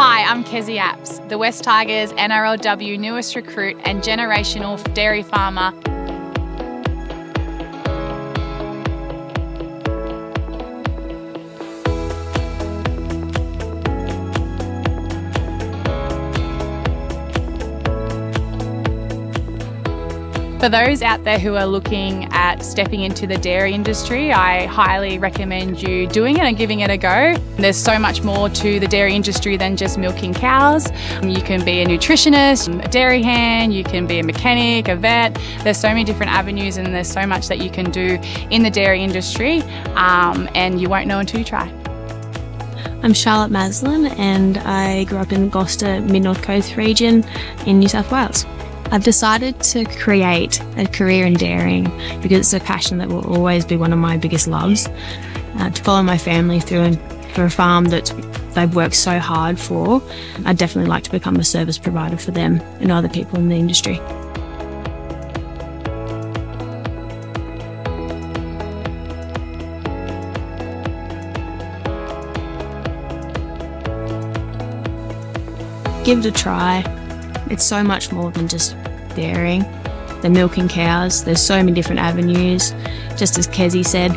Hi, I'm Kezie Apps, the Wests Tigers NRLW newest recruit and generational dairy farmer For those out there who are looking at stepping into the dairy industry, I highly recommend you doing it and giving it a go. There's so much more to the dairy industry than just milking cows. You can be a nutritionist, a dairy hand, you can be a mechanic, a vet. There's so many different avenues and there's so much that you can do in the dairy industry um, and you won't know until you try. I'm Charlotte Maslen and I grew up in Gloucester Mid North Coast region in New South Wales. I've decided to create a career in dairying because it's a passion that will always be one of my biggest loves. Uh, to follow my family through and for a farm that they've worked so hard for, I'd definitely like to become a service provider for them and other people in the industry. Give it a try. It's so much more than just dairying. They're milking cows. There's so many different avenues. Just as Kezie said,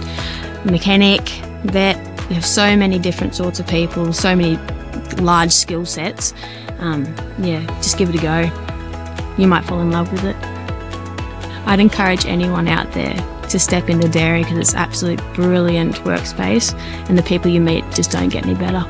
mechanic, vet. You have so many different sorts of people, so many large skill sets. Um, yeah, just give it a go. You might fall in love with it. I'd encourage anyone out there to step into dairy because it's absolute brilliant workspace and the people you meet just don't get any better.